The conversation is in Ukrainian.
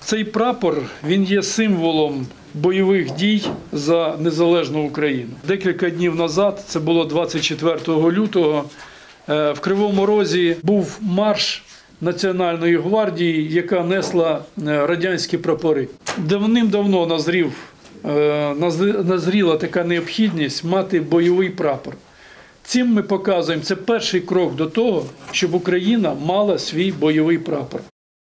Цей прапор він є символом бойових дій за незалежну Україну. Декілька днів назад, це було 24 лютого, е, в Кривому Розі був марш Національної гвардії, яка несла е, радянські прапори. Давним-давно назрів, е, назріла така необхідність мати бойовий прапор. Цим ми показуємо, це перший крок до того, щоб Україна мала свій бойовий прапор.